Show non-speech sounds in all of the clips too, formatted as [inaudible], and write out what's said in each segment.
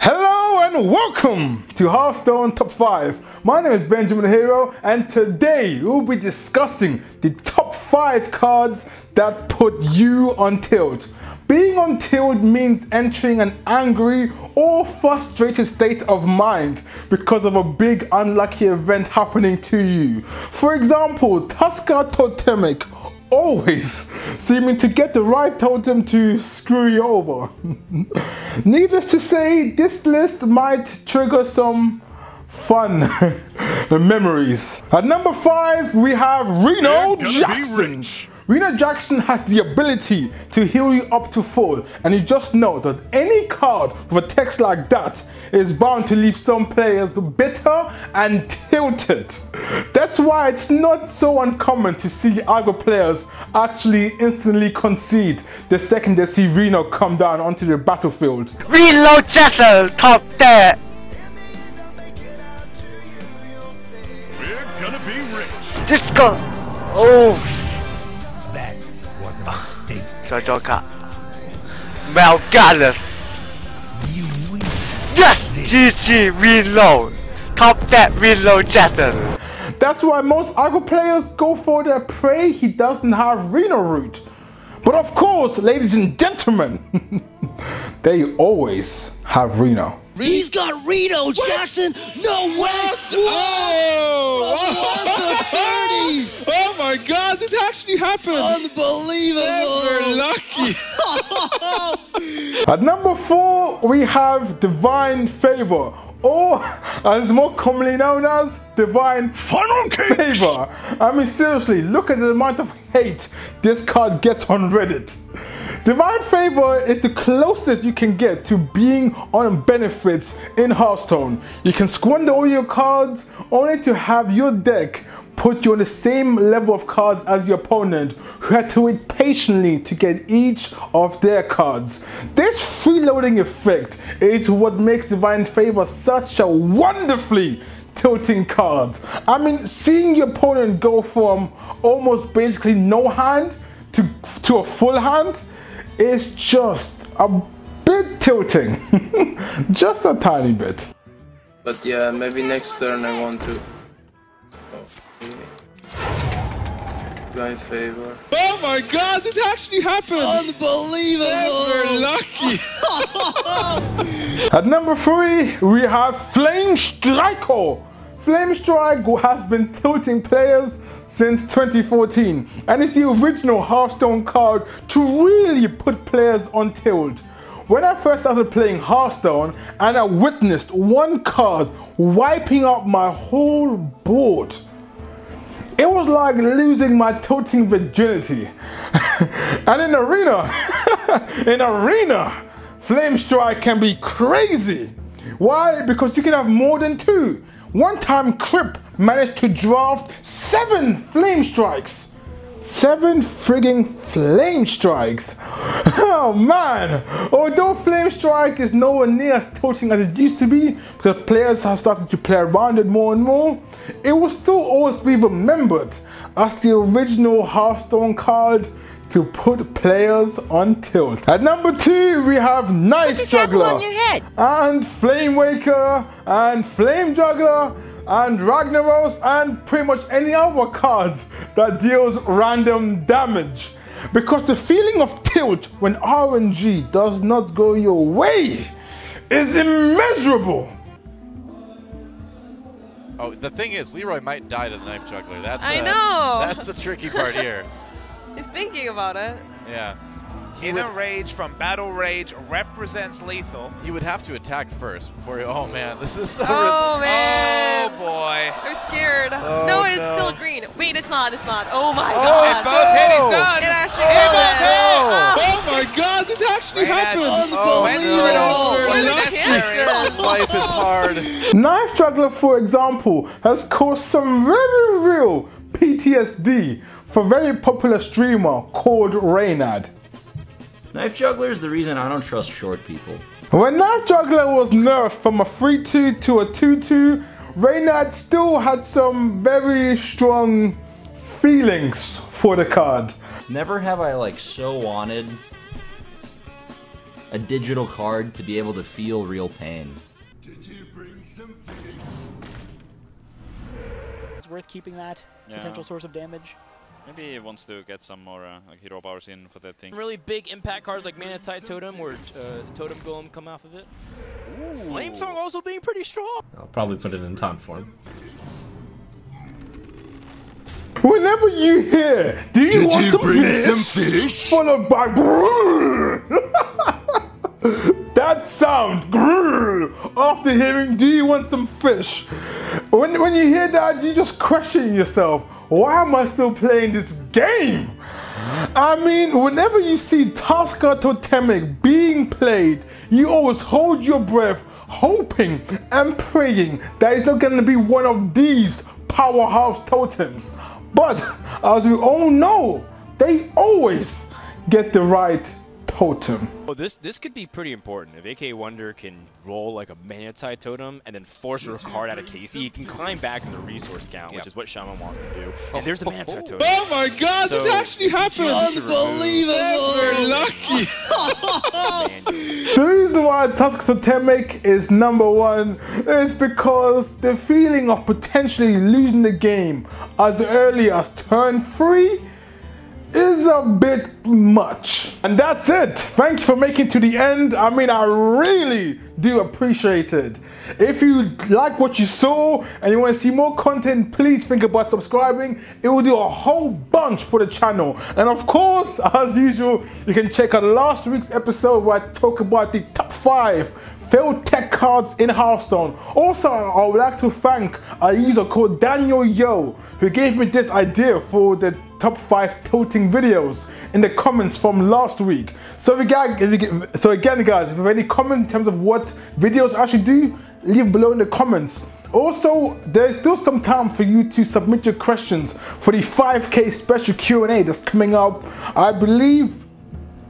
Hello and welcome to Hearthstone Top 5. My name is Benjamin Hero and today we'll be discussing the top 5 cards that put you on tilt. Being on tilt means entering an angry or frustrated state of mind because of a big unlucky event happening to you. For example, Tuskarr Totemic always seeming to get the right totem to screw you over. [laughs] Needless to say, this list might trigger some fun [laughs] memories. At number five, we have Reno Jackson. Reno Jackson has the ability to heal you up to full, and you just know that any card with a text like that is bound to leave some players bitter and tilted. That's why it's not so uncommon to see aggro players actually instantly concede the second they see Reno come down onto the battlefield. Reload Jessel, top there! We're gonna be rich. Disco! Oh, Jojoka. Malgalis. Yes! GG reload. Top that reload Jason. That's why most aggro players go for their prey he doesn't have Reno root. But of course, ladies and gentlemen, they always have Reno. He's got Reno, Jackson. No way. Oh! From 1 to 30. Oh my god, did it actually happened! Unbelievable. We're lucky! At number four, we have Divine Favor, or as more commonly known as Divine Funnel cakes. Favor. I mean, seriously, look at the amount of hate this card gets on Reddit. Divine Favor is the closest you can get to being on benefits in Hearthstone. You can squander all your cards only to have your deck put you on the same level of cards as your opponent who had to wait patiently to get each of their cards. This freeloading effect is what makes Divine Favor such a wonderfully tilting card. I mean, seeing your opponent go from almost basically no hand to, to a full hand is just a bit tilting. [laughs] just a tiny bit. But yeah, maybe next turn I want to. Okay. My favor. Oh my god, it actually happened! Unbelievable. We're lucky! [laughs] At number three, we have Flame Striker. Flame Strike has been tilting players since 2014 and it's the original Hearthstone card to really put players on tilt. When I first started playing Hearthstone and I witnessed one card wiping out my whole board, it was like losing my tilting virginity. [laughs] and in Arena, [laughs] in Arena, Flame Strike can be crazy. Why? Because you can have more than two. One time Kripp managed to draft seven Flame Strikes. Seven frigging Flame Strikes. [laughs] Oh man! Although Flame Strike is nowhere near as tilting as it used to be, because players have started to play around it more and more, it will still always be remembered as the original Hearthstone card to put players on tilt. At number two, we have Knife Juggler and Flamewaker and Flame Juggler and Ragnaros and pretty much any other cards that deals random damage. Because the feeling of tilt when RNG does not go your way is immeasurable. Oh, the thing is, Leroy might die to the knife juggler. That's I uh, know. That's the tricky part here. [laughs] He's thinking about it. Yeah. He Inner would, Rage from Battle Rage represents lethal. he would have to attack first before he. Oh man, this is so Oh man. Oh boy. I'm scared. Oh, no, it's no. still green. Wait, it's not. It's not. Oh my Oh, god. If both hit, he's done. It actually Oh, happened. Oh my god, it actually Wait, happened! oh, went it all. We're Wasn't lucky. necessary. Life is hard. Knife Juggler, for example, has caused some very real PTSD for a very popular streamer called Reynad. Knife Juggler is the reason I don't trust short people. When Knife Juggler was nerfed from a 3-2 to a 2-2, Reynad still had some very strong feelings for the card. Never have I like so wanted a digital card to be able to feel real pain. It's worth keeping that Yeah. potential source of damage. Maybe he wants to get some more uh, like hero powers in for that thing. Really big impact cards like Mana Tide Totem or uh, Totem Golem come off of it. Flametongue also being pretty strong. I'll probably put it in taunt form. Whenever you hear, do you Did want you some, bring fish? some fish? Followed by [laughs] [laughs] that sound grrr, after hearing, do you want some fish? When, when you hear that, you just question yourself, why am I still playing this game? I mean, whenever you see Tuskarr Totemic being played, you always hold your breath, hoping and praying that it's not to be one of these powerhouse totems. But as we all know, they always get the right totem. Oh, this this could be pretty important. If AK Wonder can roll like a Mana Tide Totem and then force a card out of Casey, he can climb back in the resource count, which is what Shaman wants to do. And oh. there's the Mana Tide Totem. Oh my god, So, it actually happened! Unbelievable! We're lucky! [laughs] The reason why Tuskarr Totemic is number one is because the feeling of potentially losing the game as early as turn three is a bit much. And that's it. Thank you for making to the end. I mean, I really do appreciate it. If you like what you saw and you want to see more content, please think about subscribing. It will do a whole bunch for the channel. And of course, [laughs] as usual, you can check out last week's episode where I talk about the top five failed tech cards in Hearthstone. Also, I would like to thank a user called Daniel Yo who gave me this idea for the top five tilting videos in the comments from last week. So, you so again, guys, if you have any comment in terms of what videos I should do, leave below in the comments. Also, there's still some time for you to submit your questions for the 5K special Q&A that's coming up, I believe,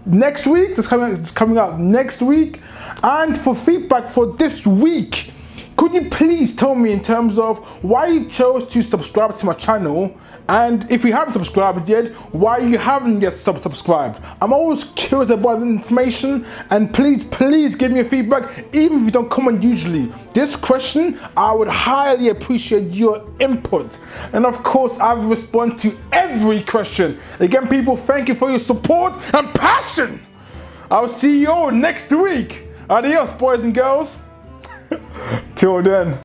next week. That's coming, it's coming out next week. And for feedback for this week, could you please tell me in terms of why you chose to subscribe to my channel and if you haven't subscribed yet, why you haven't yet sub subscribed. I'm always curious about the information and please, please give me feedback even if you don't comment usually. This question, I would highly appreciate your input. And of course, I respond to every question. Again, people, thank you for your support and passion. I'll see you all next week. Adios, boys and girls. Till then.